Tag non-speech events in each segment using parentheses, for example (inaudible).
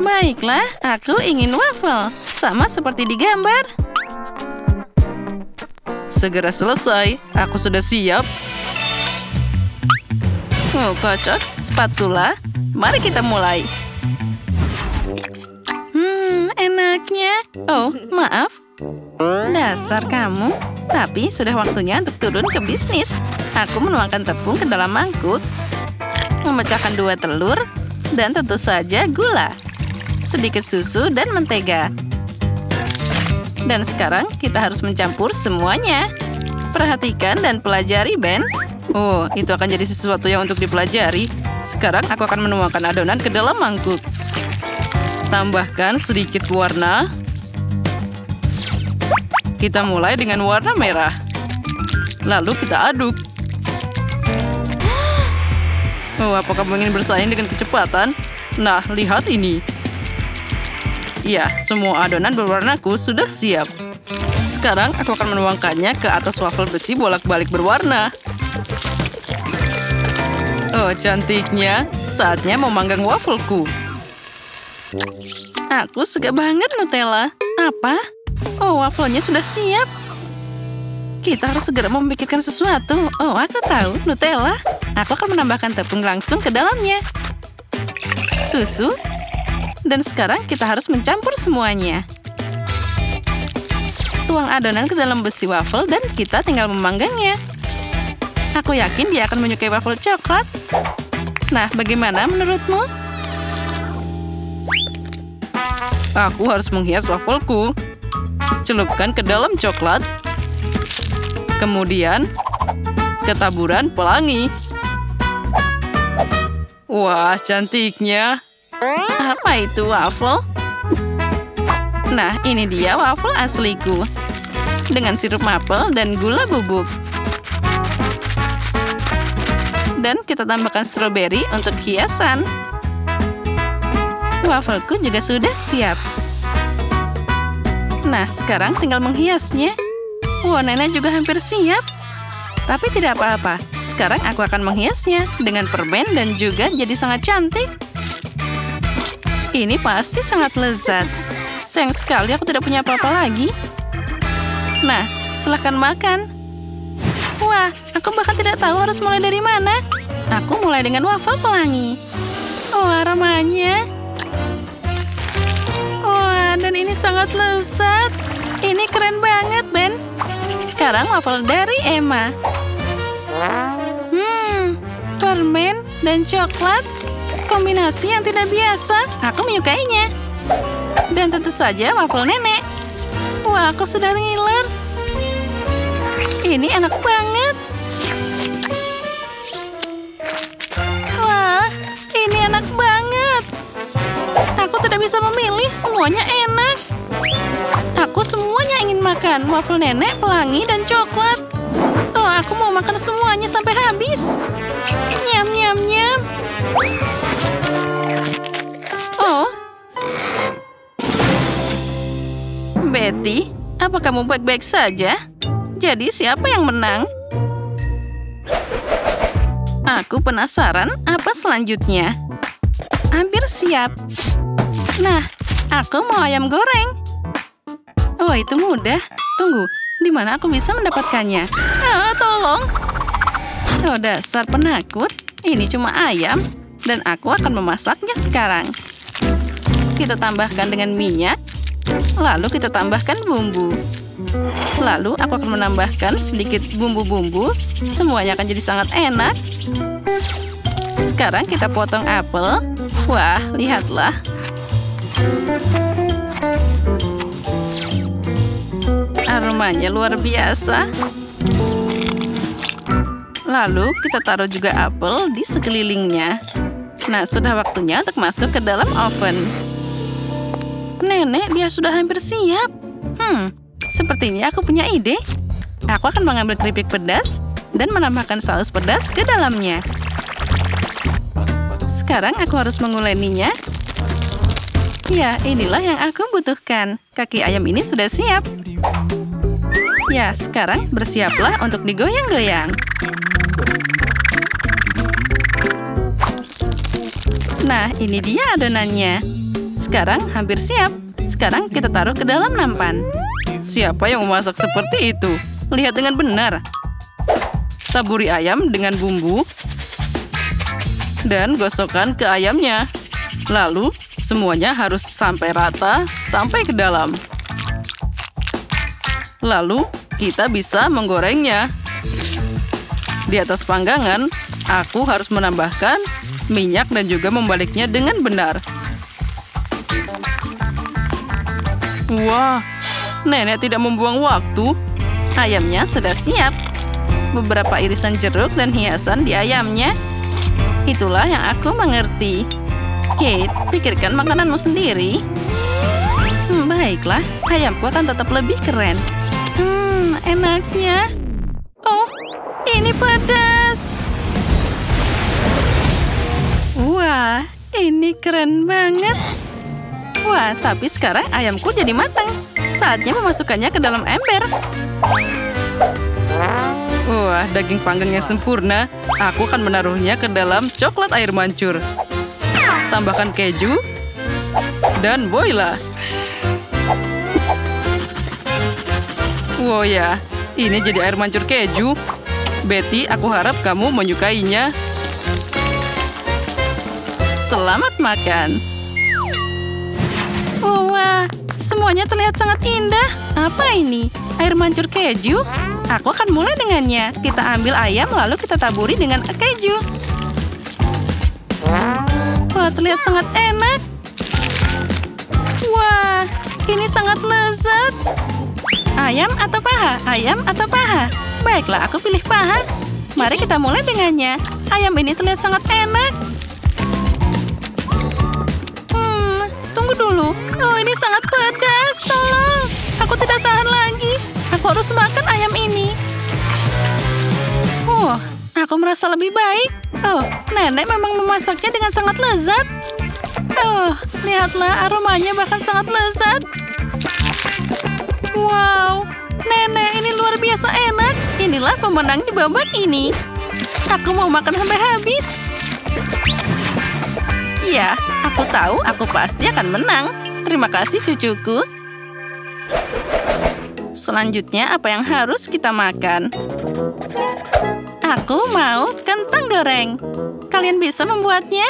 Baiklah, aku ingin waffle. Sama seperti di gambar. Segera selesai. Aku sudah siap. Oh, kocok. Spatula. Mari kita mulai. Hmm, enaknya. Oh, maaf. Dasar kamu. Tapi sudah waktunya untuk turun ke bisnis. Aku menuangkan tepung ke dalam mangkuk. Memecahkan dua telur. Dan tentu saja gula. Sedikit susu dan mentega. Dan sekarang kita harus mencampur semuanya. Perhatikan dan pelajari, Ben. Oh, itu akan jadi sesuatu yang untuk dipelajari. Sekarang aku akan menuangkan adonan ke dalam mangkuk. Tambahkan sedikit warna. Kita mulai dengan warna merah. Lalu kita aduk. Oh, apa kamu ingin bersaing dengan kecepatan? Nah, lihat ini. Ya, semua adonan berwarnaku sudah siap. Sekarang aku akan menuangkannya ke atas waffle besi bolak-balik berwarna. Oh, cantiknya. Saatnya memanggang waffleku. Aku suka banget Nutella. Apa? Oh, wafelnya sudah siap. Kita harus segera memikirkan sesuatu. Oh, aku tahu. Nutella. Aku akan menambahkan tepung langsung ke dalamnya. Susu. Dan sekarang kita harus mencampur semuanya. Tuang adonan ke dalam besi waffle dan kita tinggal memanggangnya. Aku yakin dia akan menyukai waffle coklat. Nah, bagaimana menurutmu? Aku harus menghias wafelku. Celupkan ke dalam coklat. Kemudian, ketaburan pelangi. Wah, cantiknya. Apa itu waffle? Nah, ini dia waffle asliku. Dengan sirup maple dan gula bubuk. Dan kita tambahkan stroberi untuk hiasan. Wafelku juga sudah siap. Nah, sekarang tinggal menghiasnya. Wah, nenek juga hampir siap. Tapi tidak apa-apa. Sekarang aku akan menghiasnya dengan permen dan juga jadi sangat cantik. Ini pasti sangat lezat. Sayang sekali aku tidak punya apa-apa lagi. Nah, silahkan makan. Wah, aku bahkan tidak tahu harus mulai dari mana. Aku mulai dengan waffle pelangi. Oh, aromanya. Wah, dan ini sangat lezat. Ini keren banget. Sekarang waffle dari Emma. Hmm, permen dan coklat. Kombinasi yang tidak biasa. Aku menyukainya. Dan tentu saja waffle nenek. Wah, aku sudah ngiler. Ini enak banget. Wah, ini enak banget. Aku tidak bisa memilih, semuanya enak. Aku semuanya ingin makan waffle nenek, pelangi, dan coklat. Oh, aku mau makan semuanya sampai habis. Nyam, nyam, nyam. Oh. Betty, apa kamu baik-baik saja? Jadi siapa yang menang? Aku penasaran apa selanjutnya. Hampir siap. Nah, aku mau ayam goreng. Oh, itu mudah. Tunggu, di mana aku bisa mendapatkannya? Ah, tolong. Oh, dasar penakut. Ini cuma ayam, dan aku akan memasaknya sekarang. Kita tambahkan dengan minyak, lalu kita tambahkan bumbu. Lalu aku akan menambahkan sedikit bumbu-bumbu. Semuanya akan jadi sangat enak. Sekarang kita potong apel. Wah, lihatlah. Aromanya luar biasa. Lalu kita taruh juga apel di sekelilingnya. Nah, sudah waktunya untuk masuk ke dalam oven. Nenek, dia sudah hampir siap. Hmm, sepertinya aku punya ide. Aku akan mengambil keripik pedas dan menambahkan saus pedas ke dalamnya. Sekarang aku harus menguleninya. Ya, inilah yang aku butuhkan. Kaki ayam ini sudah siap. Ya, sekarang bersiaplah untuk digoyang-goyang. Nah, ini dia adonannya. Sekarang hampir siap. Sekarang kita taruh ke dalam nampan. Siapa yang memasak seperti itu? Lihat dengan benar. Taburi ayam dengan bumbu. Dan gosokkan ke ayamnya. Lalu, semuanya harus sampai rata, sampai ke dalam. Lalu, kita bisa menggorengnya. Di atas panggangan, aku harus menambahkan minyak dan juga membaliknya dengan benar. Wah, nenek tidak membuang waktu. Ayamnya sudah siap. Beberapa irisan jeruk dan hiasan di ayamnya. Itulah yang aku mengerti. Kate, pikirkan makananmu sendiri. Hmm, baiklah, ayamku akan tetap lebih keren. Hmm, enaknya. Oh, ini pedas. Wah, ini keren banget. Wah, tapi sekarang ayamku jadi matang. Saatnya memasukkannya ke dalam ember. Wah, daging panggangnya sempurna. Aku akan menaruhnya ke dalam coklat air mancur. Tambahkan keju. Dan voila. Wow ya, ini jadi air mancur keju. Betty, aku harap kamu menyukainya. Selamat makan. Oh, wah, semuanya terlihat sangat indah. Apa ini? Air mancur keju? Aku akan mulai dengannya. Kita ambil ayam lalu kita taburi dengan keju. Wah, terlihat sangat enak. Wah, ini sangat lezat. Ayam atau paha? Ayam atau paha? Baiklah, aku pilih paha. Mari kita mulai dengannya. Ayam ini terlihat sangat enak. Hmm, tunggu dulu. Oh, ini sangat pedas. Tolong. Aku tidak tahan lagi. Aku harus makan ayam ini. Oh, aku merasa lebih baik. Oh, nenek memang memasaknya dengan sangat lezat. Oh, lihatlah aromanya bahkan sangat lezat. Wow, nenek ini luar biasa enak. Inilah pemenang di babak ini. Aku mau makan sampai habis. Ya, aku tahu aku pasti akan menang. Terima kasih cucuku. Selanjutnya apa yang harus kita makan? Aku mau kentang goreng. Kalian bisa membuatnya?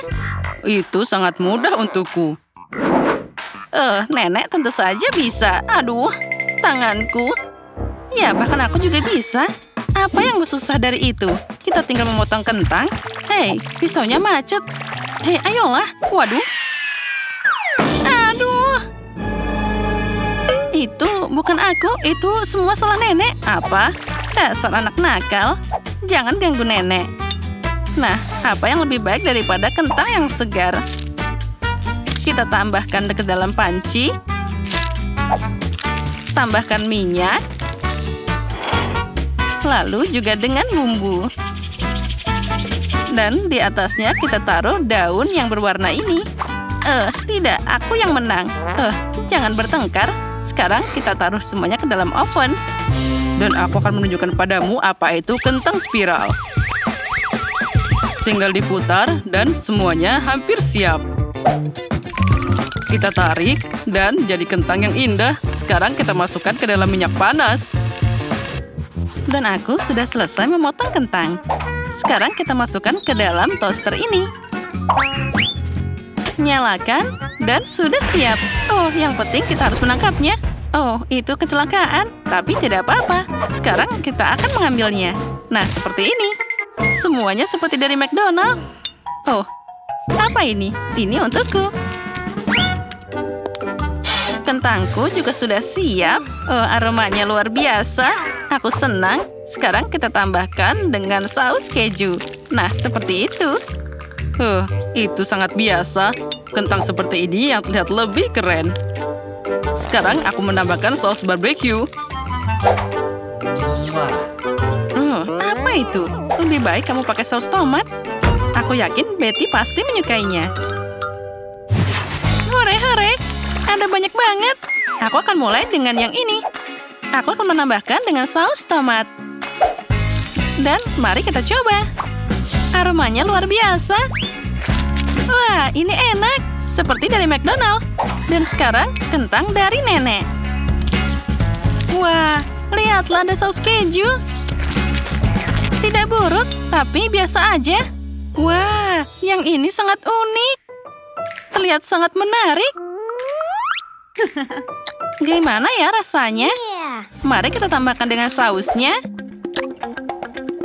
Itu sangat mudah untukku. Eh, nenek tentu saja bisa. Aduh, tanganku. Ya, bahkan aku juga bisa. Apa yang susah dari itu? Kita tinggal memotong kentang. Hei, pisaunya macet. Hei, ayolah. Waduh. Aduh. Itu bukan aku, itu semua salah nenek. Apa? Dasar anak nakal. Jangan ganggu nenek. Nah, apa yang lebih baik daripada kentang yang segar? Kita tambahkan ke dalam panci. Tambahkan minyak. Lalu juga dengan bumbu. Dan di atasnya kita taruh daun yang berwarna ini. Eh, tidak, aku yang menang. Eh, jangan bertengkar. Sekarang kita taruh semuanya ke dalam oven. Dan aku akan menunjukkan padamu apa itu kentang spiral. Tinggal diputar dan semuanya hampir siap. Kita tarik dan jadi kentang yang indah. Sekarang kita masukkan ke dalam minyak panas. Dan aku sudah selesai memotong kentang. Sekarang kita masukkan ke dalam toaster ini. Nyalakan dan sudah siap. Oh, yang penting kita harus menangkapnya. Oh, itu kecelakaan. Tapi tidak apa-apa. Sekarang kita akan mengambilnya. Nah, seperti ini. Semuanya seperti dari McDonald. Oh, apa ini? Ini untukku. Kentangku juga sudah siap. Oh, aromanya luar biasa. Aku senang. Sekarang kita tambahkan dengan saus keju. Nah, seperti itu. Huh, itu sangat biasa. Kentang seperti ini yang terlihat lebih keren. Sekarang aku menambahkan saus barbecue. Oh, apa itu? Lebih baik kamu pakai saus tomat. Aku yakin Betty pasti menyukainya. Hore-hore, ada banyak banget. Aku akan mulai dengan yang ini. Aku akan menambahkan dengan saus tomat. Dan mari kita coba. Aromanya luar biasa. Wah, ini enak. Seperti dari McDonald. Dan sekarang, kentang dari nenek. Wah, lihatlah ada saus keju. Tidak buruk, tapi biasa aja. Wah, yang ini sangat unik. Terlihat sangat menarik. (laughs) Gimana ya rasanya? Mari kita tambahkan dengan sausnya.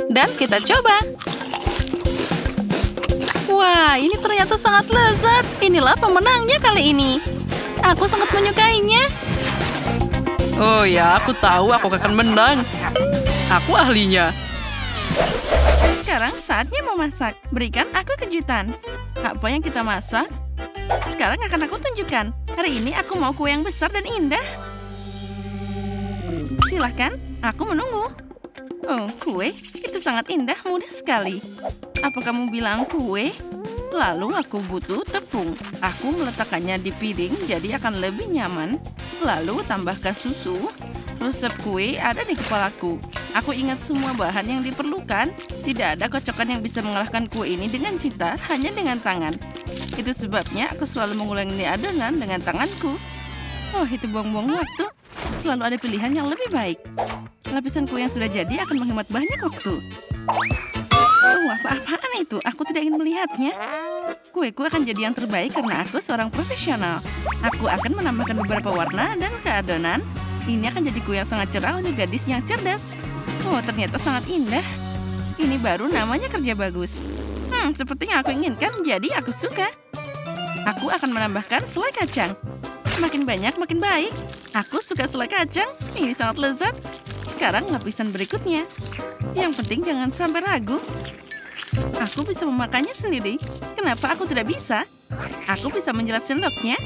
Dan kita coba. Wah, ini ternyata sangat lezat. Inilah pemenangnya kali ini. Aku sangat menyukainya. Oh ya, aku tahu aku akan menang. Aku ahlinya. Sekarang saatnya memasak. Berikan aku kejutan. Apa yang kita masak? Sekarang akan aku tunjukkan. Hari ini aku mau kue yang besar dan indah. Silahkan, aku menunggu. Oh, kue? Itu sangat indah, mudah sekali. Apa kamu bilang kue? Lalu aku butuh tepung. Aku meletakkannya di piring jadi akan lebih nyaman. Lalu tambahkan susu. Resep kue ada di kepalaku. Aku ingat semua bahan yang diperlukan. Tidak ada kocokan yang bisa mengalahkan kue ini dengan cinta hanya dengan tangan. Itu sebabnya aku selalu mengulangi adonan dengan tanganku. Oh, itu buang-buang waktu. Selalu ada pilihan yang lebih baik. Lapisan kue yang sudah jadi akan menghemat banyak waktu. Oh, apa-apaan itu? Aku tidak ingin melihatnya. Kueku akan jadi yang terbaik karena aku seorang profesional. Aku akan menambahkan beberapa warna dan ke adonan. Ini akan jadi kue yang sangat cerah untuk gadis yang cerdas. Oh, ternyata sangat indah. Ini baru namanya kerja bagus. Hmm, seperti yang aku inginkan, jadi aku suka. Aku akan menambahkan selai kacang. Makin banyak, makin baik. Aku suka selai kacang. Ini sangat lezat. Sekarang lapisan berikutnya. Yang penting jangan sampai ragu. Aku bisa memakannya sendiri. Kenapa aku tidak bisa? Aku bisa menjelat sendoknya.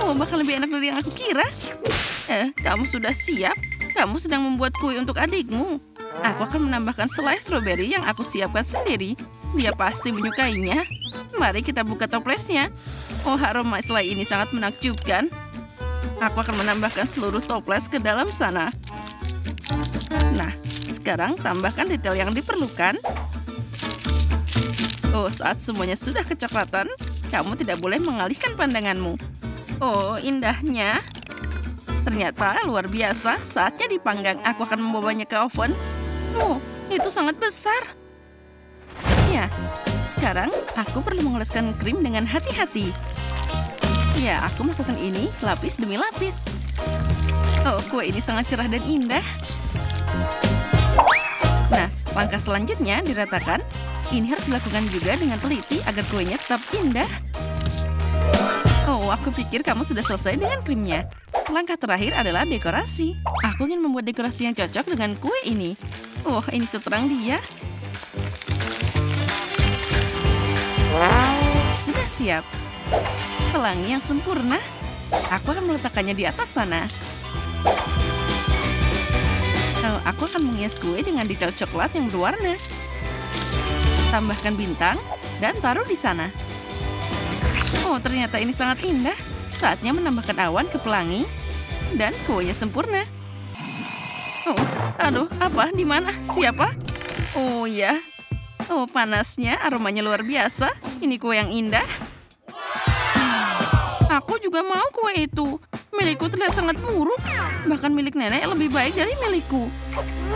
Oh, bakal lebih enak dari yang aku kira. Eh, kamu sudah siap? Kamu sedang membuat kue untuk adikmu. Aku akan menambahkan selai stroberi yang aku siapkan sendiri. Dia pasti menyukainya. Mari kita buka toplesnya. Oh, aroma selai ini sangat menakjubkan. Aku akan menambahkan seluruh toples ke dalam sana. Nah, sekarang tambahkan detail yang diperlukan. Oh, saat semuanya sudah kecoklatan, kamu tidak boleh mengalihkan pandanganmu. Oh, indahnya. Ternyata luar biasa, saatnya dipanggang. Aku akan membawanya ke oven. Oh, itu sangat besar. Ya, sekarang aku perlu mengoleskan krim dengan hati-hati. Ya, aku melakukan ini lapis demi lapis. Oh, kue ini sangat cerah dan indah. Nah, langkah selanjutnya diratakan ini harus dilakukan juga dengan teliti agar kuenya tetap indah. Oh, aku pikir kamu sudah selesai dengan krimnya. Langkah terakhir adalah dekorasi. Aku ingin membuat dekorasi yang cocok dengan kue ini. Oh, ini seterang dia. Sudah siap. Pelangi yang sempurna. Aku akan meletakkannya di atas sana. Oh, aku akan menghias kue dengan detail coklat yang berwarna tambahkan bintang, dan taruh di sana. Oh, ternyata ini sangat indah. Saatnya menambahkan awan ke pelangi, dan kuenya sempurna. Oh, aduh, apa? Di mana? Siapa? Oh ya. Oh, panasnya, aromanya luar biasa. Ini kue yang indah. Aku juga mau kue itu. Milikku terlihat sangat buruk. Bahkan milik nenek lebih baik dari milikku.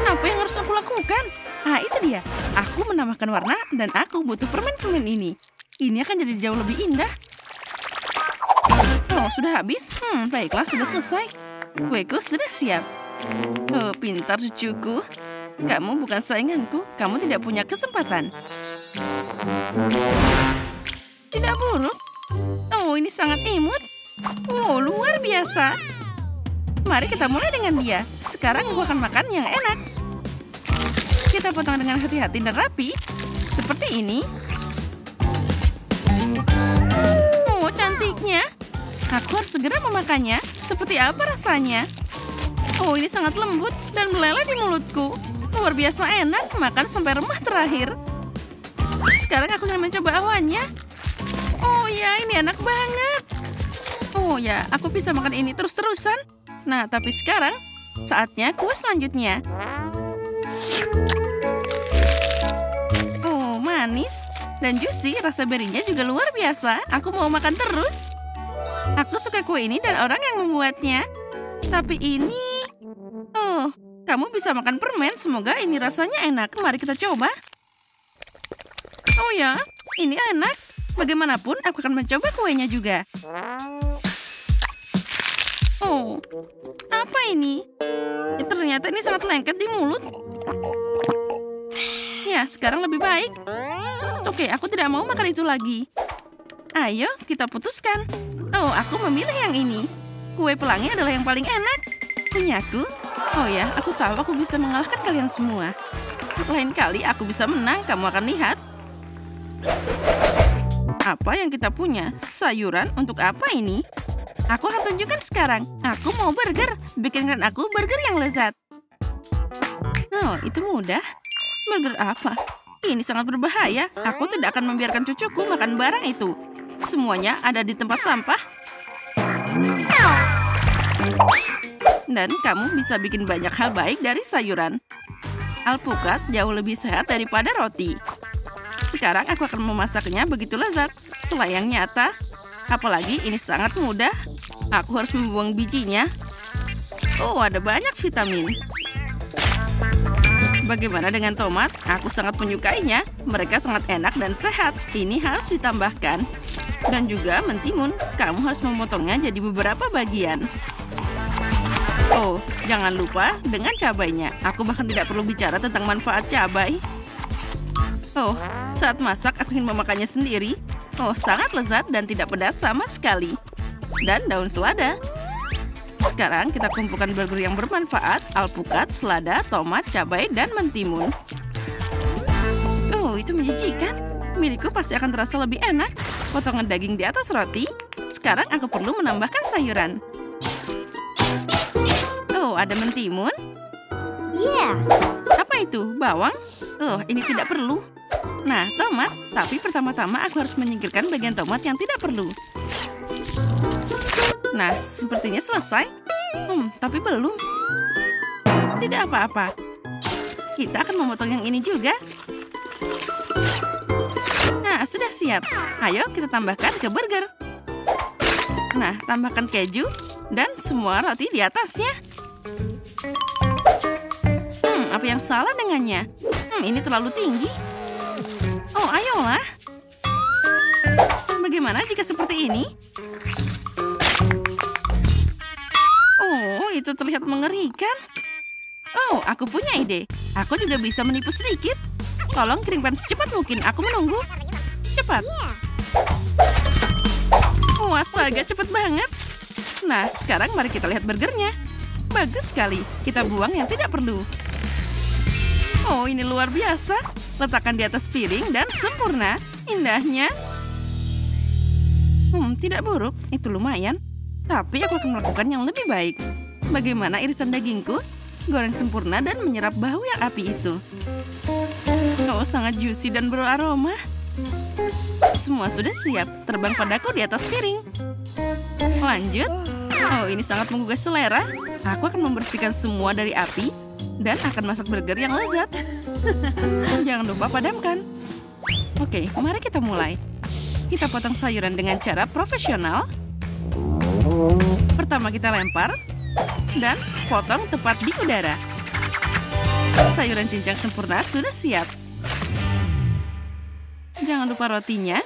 Apa yang harus aku lakukan? Ah, itu dia. Aku menambahkan warna dan aku butuh permen-permen ini. Ini akan jadi jauh lebih indah. Oh, sudah habis? Hmm, baiklah, sudah selesai. Kueku sudah siap. Oh, pintar cucuku. Kamu bukan sainganku. Kamu tidak punya kesempatan. Tidak buruk. Oh, ini sangat imut. Oh, luar biasa. Mari kita mulai dengan dia. Sekarang aku akan makan yang enak. Kita potong dengan hati-hati dan rapi. Seperti ini. Oh, cantiknya. Aku harus segera memakannya. Seperti apa rasanya? Oh, ini sangat lembut dan meleleh di mulutku. Luar biasa enak, makan sampai remah terakhir. Sekarang aku akan mencoba awannya. Oh ya, ini enak banget. Oh ya, aku bisa makan ini terus-terusan. Nah, tapi sekarang saatnya kue selanjutnya. Dan juicy, rasa berinya juga luar biasa. Aku mau makan terus. Aku suka kue ini dan orang yang membuatnya. Tapi ini... Oh, kamu bisa makan permen. Semoga ini rasanya enak. Mari kita coba. Oh ya, ini enak. Bagaimanapun, aku akan mencoba kuenya juga. Oh, apa ini? Ya, ternyata ini sangat lengket di mulut. Ya, sekarang lebih baik. Oke, aku tidak mau makan itu lagi. Ayo, kita putuskan. Oh, aku memilih yang ini. Kue pelangi adalah yang paling enak. Punyaku. Oh ya, aku tahu aku bisa mengalahkan kalian semua. Lain kali aku bisa menang, kamu akan lihat. Apa yang kita punya? Sayuran untuk apa ini? Aku akan tunjukkan sekarang. Aku mau burger. Bikinkan aku burger yang lezat. Oh, itu mudah. Burger apa? Ini sangat berbahaya. Aku tidak akan membiarkan cucuku makan barang itu. Semuanya ada di tempat sampah. Dan kamu bisa bikin banyak hal baik dari sayuran. Alpukat jauh lebih sehat daripada roti. Sekarang aku akan memasaknya begitu lezat. Selayang nyata. Apalagi ini sangat mudah. Aku harus membuang bijinya. Oh, ada banyak vitamin. Bagaimana dengan tomat? Aku sangat menyukainya. Mereka sangat enak dan sehat. Ini harus ditambahkan. Dan juga mentimun. Kamu harus memotongnya jadi beberapa bagian. Oh, jangan lupa dengan cabainya. Aku bahkan tidak perlu bicara tentang manfaat cabai. Oh, saat masak aku ingin memakannya sendiri. Oh, sangat lezat dan tidak pedas sama sekali. Dan daun selada. Sekarang kita kumpulkan burger yang bermanfaat, alpukat, selada, tomat, cabai, dan mentimun. Oh, itu menjijikan. Milikku pasti akan terasa lebih enak. Potongan daging di atas roti. Sekarang aku perlu menambahkan sayuran. Oh, ada mentimun? Yeah. Apa itu? Bawang? Oh, ini tidak perlu. Nah, tomat. Tapi pertama-tama aku harus menyingkirkan bagian tomat yang tidak perlu. Nah, sepertinya selesai. Hmm, tapi belum. Tidak apa-apa. Kita akan memotong yang ini juga. Nah, sudah siap. Ayo kita tambahkan ke burger. Nah, tambahkan keju dan semua roti di atasnya. Hmm, apa yang salah dengannya? Hmm, ini terlalu tinggi. Oh, ayolah. Bagaimana jika seperti ini? Itu terlihat mengerikan. Oh, aku punya ide. Aku juga bisa menipu sedikit. Tolong kirimkan secepat mungkin. Aku menunggu. Cepat. Wah, astaga, cepat banget. Nah, sekarang mari kita lihat burgernya. Bagus sekali. Kita buang yang tidak perlu. Oh, ini luar biasa. Letakkan di atas piring dan sempurna. Indahnya. Hmm, tidak buruk. Itu lumayan. Tapi aku akan melakukan yang lebih baik. Bagaimana irisan dagingku? Goreng sempurna dan menyerap bau yang api itu. Oh, sangat juicy dan beraroma. Semua sudah siap. Terbang padaku di atas piring. Lanjut. Oh, ini sangat menggugah selera. Aku akan membersihkan semua dari api dan akan masak burger yang lezat. (laughs) Jangan lupa padamkan. Oke, mari kita mulai. Kita potong sayuran dengan cara profesional. Pertama kita lempar dan potong tepat di udara. Sayuran cincang sempurna sudah siap. Jangan lupa rotinya.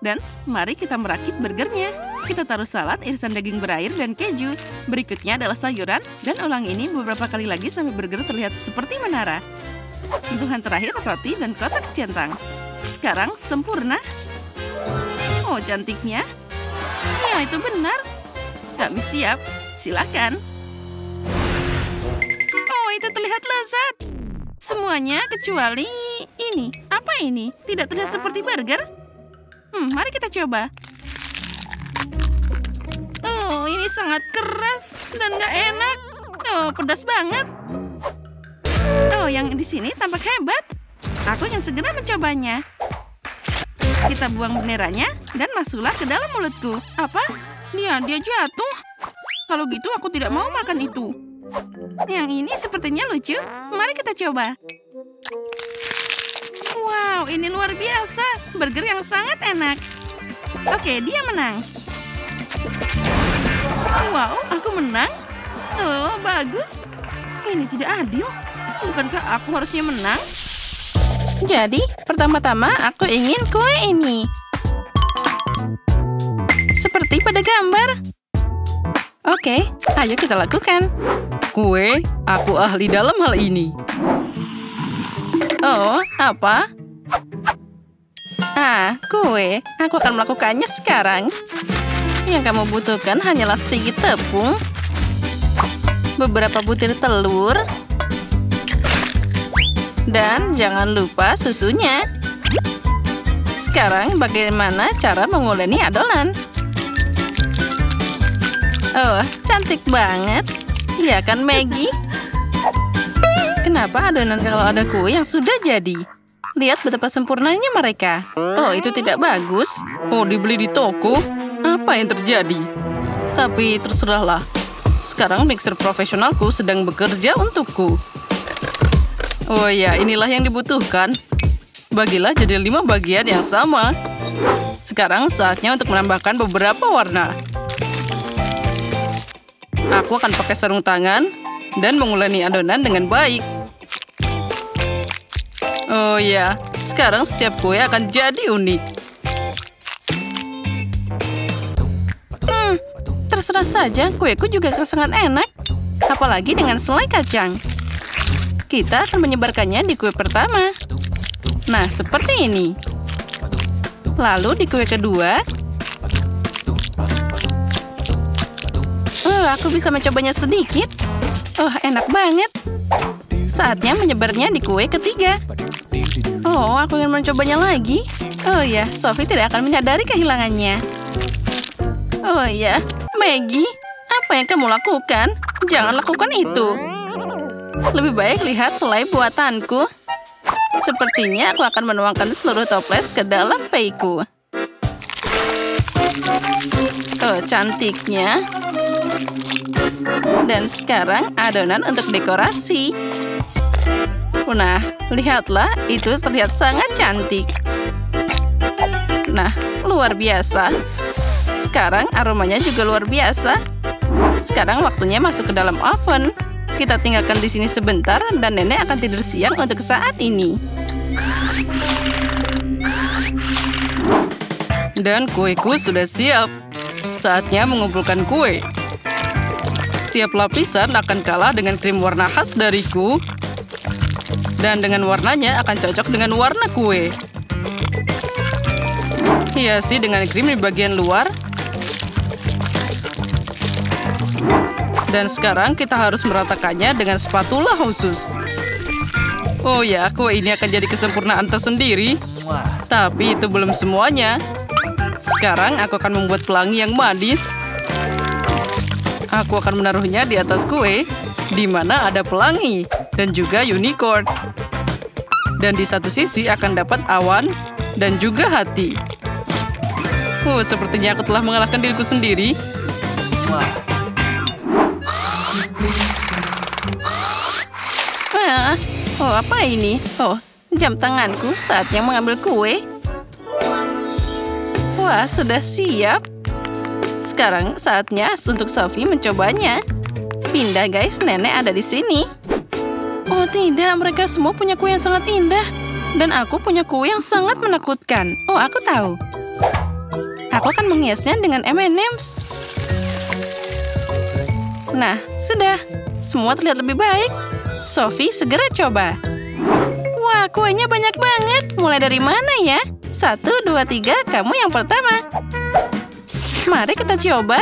Dan mari kita merakit burgernya. Kita taruh salad, irisan daging berair, dan keju. Berikutnya adalah sayuran, dan ulang ini beberapa kali lagi sampai burger terlihat seperti menara. Sentuhan terakhir roti dan kotak centang. Sekarang sempurna. Oh, cantiknya. Ya, itu benar. Kami siap. Silakan. Oh, itu terlihat lezat. Semuanya kecuali ini. Apa ini? Tidak terlihat seperti burger. Hmm, mari kita coba. Oh, ini sangat keras dan gak enak. Oh, pedas banget. Oh, yang di sini tampak hebat. Aku ingin segera mencobanya. Kita buang benderanya dan masuklah ke dalam mulutku. Apa? Dia, dia jatuh. Kalau gitu aku tidak mau makan itu. Yang ini sepertinya lucu. Mari kita coba. Wow, ini luar biasa. Burger yang sangat enak. Oke, dia menang. Wow, aku menang? Oh, bagus. Ini tidak adil. Bukankah aku harusnya menang? Jadi, pertama-tama aku ingin kue ini. Seperti pada gambar. Oke, ayo kita lakukan. Kue, aku ahli dalam hal ini. Oh, apa? Ah, kue. Aku akan melakukannya sekarang. Yang kamu butuhkan hanyalah sedikit tepung, beberapa butir telur, dan jangan lupa susunya. Sekarang bagaimana cara menguleni adonan? Oh, cantik banget. Iya kan, Maggie? Kenapa adonan kalau ada kue yang sudah jadi? Lihat betapa sempurnanya mereka. Oh, itu tidak bagus. Oh, dibeli di toko? Apa yang terjadi? Tapi terserahlah. Sekarang mixer profesionalku sedang bekerja untukku. Oh ya, inilah yang dibutuhkan. Bagilah jadi lima bagian yang sama. Sekarang saatnya untuk menambahkan beberapa warna. Aku akan pakai sarung tangan dan menguleni adonan dengan baik. Oh ya, sekarang setiap kue akan jadi unik. Hmm, terserah saja, kueku juga sangat enak. Apalagi dengan selai kacang. Kita akan menyebarkannya di kue pertama. Nah, seperti ini. Lalu di kue kedua. Oh, aku bisa mencobanya sedikit. Oh, enak banget. Saatnya menyebarnya di kue ketiga. Oh, aku ingin mencobanya lagi. Oh ya, Sophie tidak akan menyadari kehilangannya. Oh ya, Maggie, apa yang kamu lakukan? Jangan lakukan itu. Lebih baik lihat selai buatanku. Sepertinya aku akan menuangkan seluruh toples ke dalam peiku. Oh, cantiknya. Dan sekarang adonan untuk dekorasi. Nah, lihatlah, itu terlihat sangat cantik. Nah, luar biasa. Sekarang aromanya juga luar biasa. Sekarang waktunya masuk ke dalam oven. Kita tinggalkan di sini sebentar dan nenek akan tidur siang untuk saat ini. Dan kueku sudah siap. Saatnya mengumpulkan kue. Setiap lapisan akan kalah dengan krim warna khas dariku dan dengan warnanya akan cocok dengan warna kue. Hiasi dengan krim di bagian luar. Dan sekarang kita harus meratakannya dengan spatula khusus. Oh ya, kue ini akan jadi kesempurnaan tersendiri. Tapi itu belum semuanya. Sekarang aku akan membuat pelangi yang manis. Aku akan menaruhnya di atas kue, di mana ada pelangi dan juga unicorn. Dan di satu sisi akan dapat awan dan juga hati. Oh, sepertinya aku telah mengalahkan diriku sendiri. Ah, oh, apa ini? Oh, jam tanganku saatnya mengambil kue. Wah, sudah siap. Sekarang saatnya untuk Sophie mencobanya. Pindah guys, nenek ada di sini. Oh tidak, mereka semua punya kue yang sangat indah. Dan aku punya kue yang sangat menakutkan. Oh, aku tahu. Aku akan menghiasnya dengan M&M's. Nah, sudah. Semua terlihat lebih baik. Sophie, segera coba. Wah, kuenya banyak banget. Mulai dari mana ya? Satu, dua, tiga. Kamu yang pertama. Mari kita coba.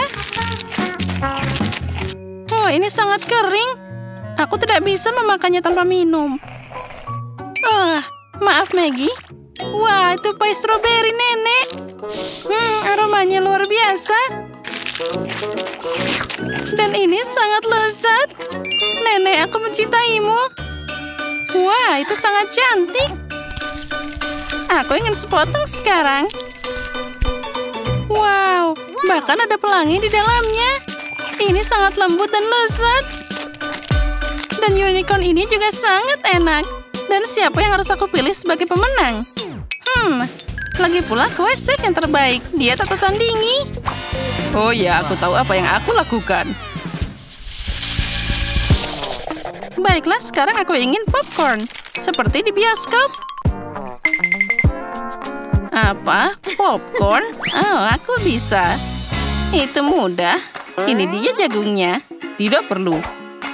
Oh, ini sangat kering. Aku tidak bisa memakannya tanpa minum. Oh, maaf Maggie. Wah, itu pie stroberi nenek. Hmm, aromanya luar biasa. Dan ini sangat lezat. Nenek, aku mencintaimu. Wah, itu sangat cantik. Aku ingin sepotong sekarang. Wow, bahkan ada pelangi di dalamnya. Ini sangat lembut dan lezat. Dan unicorn ini juga sangat enak. Dan siapa yang harus aku pilih sebagai pemenang? Hmm, lagi pula kue chef yang terbaik. Dia tak tertandingi. Oh ya, aku tahu apa yang aku lakukan. Baiklah, sekarang aku ingin popcorn. Seperti di bioskop. Apa? Popcorn? Oh, aku bisa. Itu mudah. Ini dia jagungnya. Tidak perlu.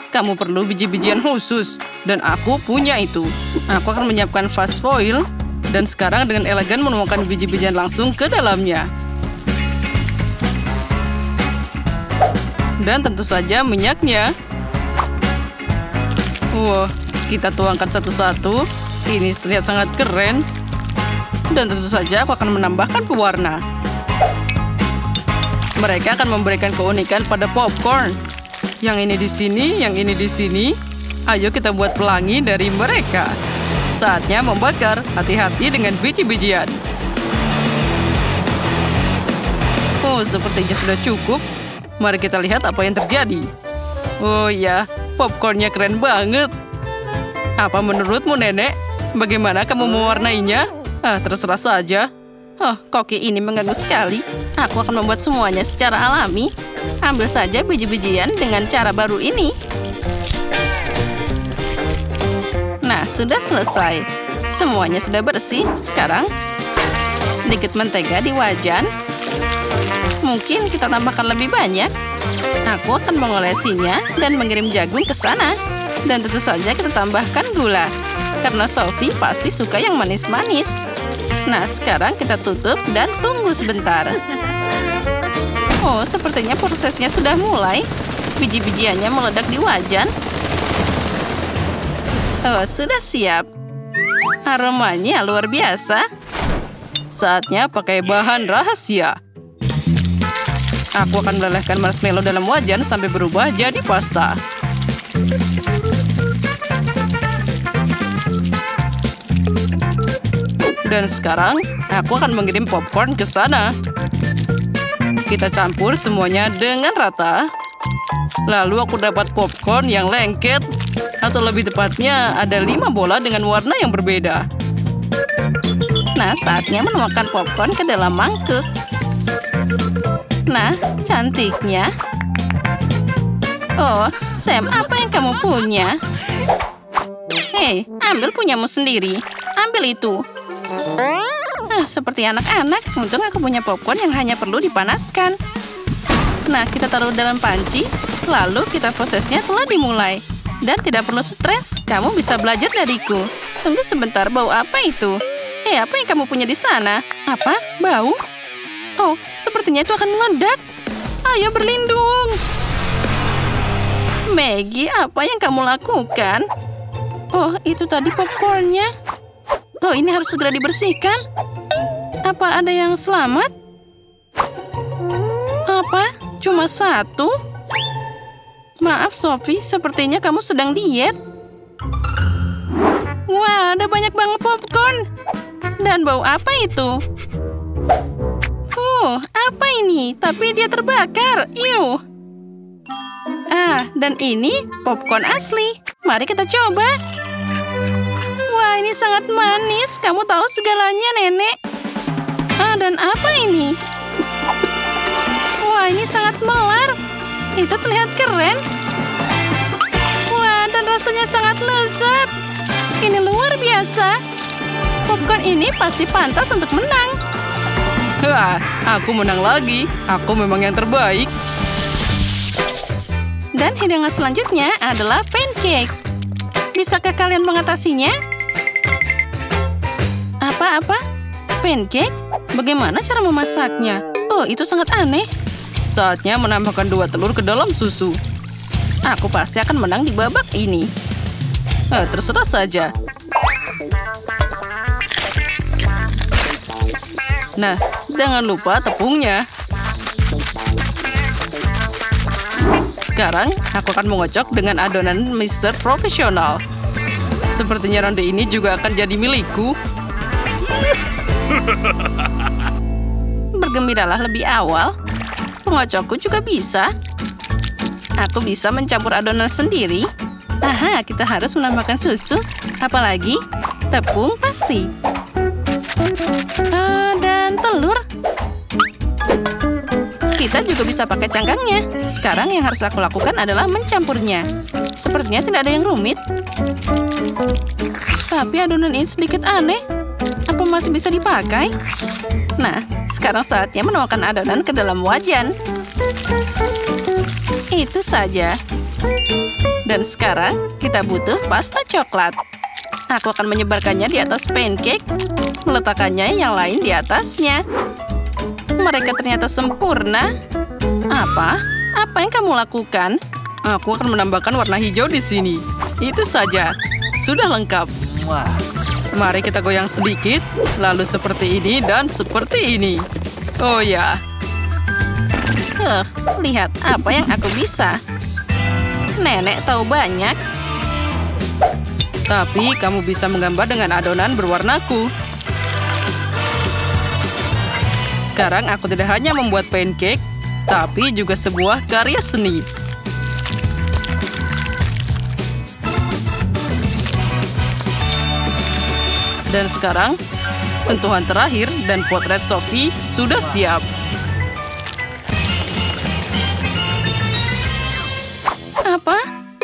Kamu perlu biji-bijian khusus. Dan aku punya itu. Aku akan menyiapkan fast foil. Dan sekarang dengan elegan menuangkan biji-bijian langsung ke dalamnya. Dan tentu saja minyaknya. Wah, kita tuangkan satu-satu. Ini terlihat sangat keren. Dan tentu saja aku akan menambahkan pewarna. Mereka akan memberikan keunikan pada popcorn. Yang ini di sini, yang ini di sini. Ayo kita buat pelangi dari mereka. Saatnya membakar. Hati-hati dengan biji-bijian. Oh, sepertinya sudah cukup. Mari kita lihat apa yang terjadi. Oh ya, popcornnya keren banget. Apa menurutmu, Nenek? Bagaimana kamu mewarnainya? Ah, terserah saja. Oh, koki ini mengganggu sekali. Aku akan membuat semuanya secara alami. Ambil saja biji-bijian dengan cara baru ini. Nah, sudah selesai. Semuanya sudah bersih. Sekarang, sedikit mentega di wajan. Mungkin kita tambahkan lebih banyak. Aku akan mengolesinya dan mengirim jagung ke sana. Dan tentu saja kita tambahkan gula. Karena Sophie pasti suka yang manis-manis. Nah, sekarang kita tutup dan tunggu sebentar. Oh, sepertinya prosesnya sudah mulai. Biji-bijiannya meledak di wajan. Oh, sudah siap. Aromanya luar biasa. Saatnya pakai bahan rahasia. Aku akan melelehkan marshmallow dalam wajan sampai berubah jadi pasta. Dan sekarang, aku akan mengirim popcorn ke sana. Kita campur semuanya dengan rata. Lalu aku dapat popcorn yang lengket. Atau lebih tepatnya, ada lima bola dengan warna yang berbeda. Nah, saatnya menuangkan popcorn ke dalam mangkuk. Nah, cantiknya. Oh, Sam, apa yang kamu punya? Hei, ambil punyamu sendiri. Ambil itu. Ah, seperti anak-anak, untung aku punya popcorn yang hanya perlu dipanaskan. Nah, kita taruh dalam panci, lalu kita prosesnya telah dimulai. Dan tidak perlu stres, kamu bisa belajar dariku. Tunggu sebentar, bau apa itu? Hei, apa yang kamu punya di sana? Apa? Bau? Oh, sepertinya itu akan meledak. Ayo berlindung. Maggie, apa yang kamu lakukan? Oh, itu tadi popcornnya. Oh, ini harus segera dibersihkan. Apa ada yang selamat? Apa? Cuma satu? Maaf, Sophie. Sepertinya kamu sedang diet. Wah, ada banyak banget popcorn. Dan bau apa itu? Oh, apa ini? Tapi dia terbakar. Iu. Ah, dan ini popcorn asli. Mari kita coba. Wah, ini sangat manis. Kamu tahu segalanya, Nenek. Ah, dan apa ini? Wah, ini sangat melar. Itu terlihat keren. Wah, dan rasanya sangat lezat. Ini luar biasa. Popcorn ini pasti pantas untuk menang. Wah, aku menang lagi. Aku memang yang terbaik. Dan hidangan selanjutnya adalah pancake. Bisakah kalian mengatasinya? Apa-apa? Pancake? Bagaimana cara memasaknya? Oh, itu sangat aneh. Saatnya menambahkan dua telur ke dalam susu. Aku pasti akan menang di babak ini. Eh, terserah saja. Nah, jangan lupa tepungnya. Sekarang, aku akan mengocok dengan adonan Mister Profesional. Sepertinya ronde ini juga akan jadi milikku. (laughs) Bergembiralah lebih awal. Pengocokku juga bisa. Aku bisa mencampur adonan sendiri. Aha, kita harus menambahkan susu. Apalagi tepung pasti. Uh, dan telur. Kita juga bisa pakai cangkangnya. Sekarang yang harus aku lakukan adalah mencampurnya. Sepertinya tidak ada yang rumit. Tapi adonan ini sedikit aneh. Masih bisa dipakai? Nah, sekarang saatnya menuangkan adonan ke dalam wajan. Itu saja. Dan sekarang kita butuh pasta coklat. Aku akan menyebarkannya di atas pancake, meletakkannya yang lain di atasnya. Mereka ternyata sempurna. Apa? Apa yang kamu lakukan? Aku akan menambahkan warna hijau di sini. Itu saja. Sudah lengkap. Mari kita goyang sedikit, lalu seperti ini dan seperti ini. Oh ya. Huh, lihat apa yang aku bisa. Nenek tahu banyak. Tapi kamu bisa menggambar dengan adonan berwarnaku. Sekarang aku tidak hanya membuat pancake, tapi juga sebuah karya seni. Dan sekarang, sentuhan terakhir dan potret Sophie sudah siap. Apa?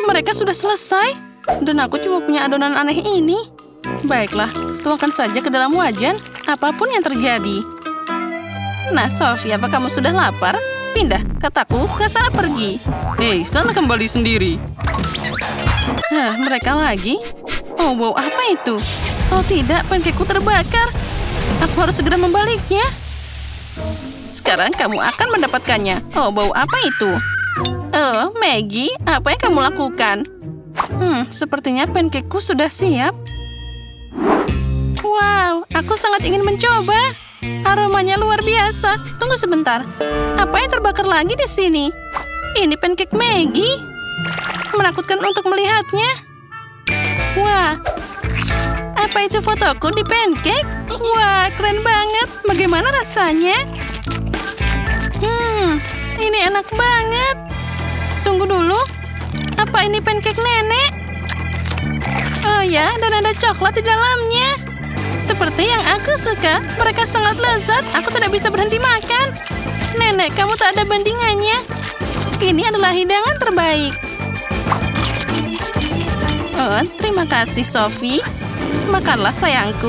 Mereka sudah selesai? Dan aku cuma punya adonan aneh ini. Baiklah, tuangkan saja ke dalam wajan, apa pun yang terjadi. Nah, Sophie, apa kamu sudah lapar? Pindah, kataku, ke sana pergi. Hei, sana kembali sendiri. Hah, mereka lagi? Oh, bau apa itu? Oh tidak, pankeku terbakar. Aku harus segera membaliknya. Sekarang kamu akan mendapatkannya. Oh, bau apa itu? Oh, Maggie, apa yang kamu lakukan? Hmm, sepertinya pankeku sudah siap. Wow, aku sangat ingin mencoba. Aromanya luar biasa. Tunggu sebentar. Apa yang terbakar lagi di sini? Ini pancake Maggie. Menakutkan untuk melihatnya. Wah, apa itu fotoku di pancake? Wah, keren banget. Bagaimana rasanya? Hmm, ini enak banget. Tunggu dulu. Apa ini pancake nenek? Oh ya, dan ada coklat di dalamnya. Seperti yang aku suka, mereka sangat lezat. Aku tidak bisa berhenti makan. Nenek, kamu tak ada bandingannya. Ini adalah hidangan terbaik. Oh, terima kasih, Sophie. Makanlah, sayangku.